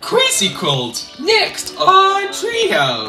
Crazy Quilt, next oh. on Treehouse.